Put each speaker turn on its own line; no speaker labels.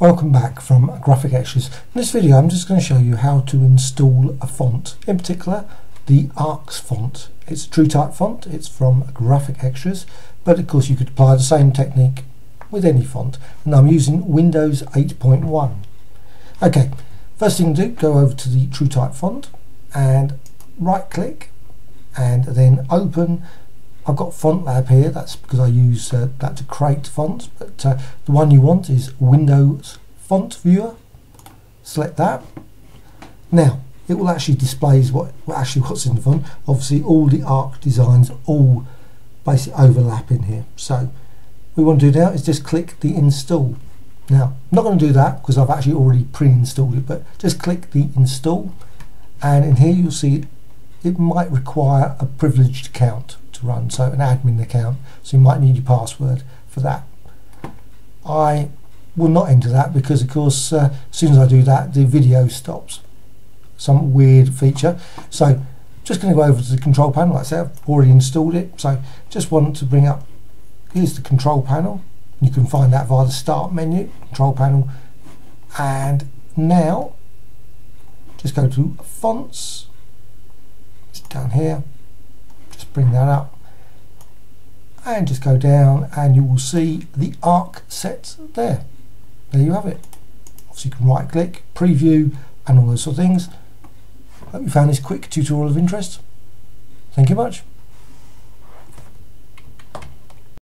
Welcome back from Graphicxtras. In this video I'm just going to show you how to install a font, in particular the Arcs font. It's a TrueType font, it's from Graphicxtras, but of course you could apply the same technique with any font. And I'm using Windows 8.1. Okay, first thing to do, go over to the TrueType font and right click and then open I've got FontLab here, that's because I use uh, that to create fonts, but uh, the one you want is Windows Font Viewer. Select that. Now, it will actually displays what, actually what's in the font. Obviously, all the arc designs all basically overlap in here. So, what we want to do now is just click the install. Now, I'm not going to do that because I've actually already pre-installed it, but just click the install, and in here you'll see it might require a privileged account to run, so an admin account, so you might need your password for that. I will not enter that because of course uh, as soon as I do that the video stops. Some weird feature. So just going to go over to the control panel, like I said, I've already installed it, so just want to bring up, here's the control panel, you can find that via the start menu, control panel, and now just go to fonts, it's down here, bring that up. And just go down and you will see the arc set there. There you have it. Obviously you can right click preview and all those sort of things. Hope you found this quick tutorial of interest. Thank you much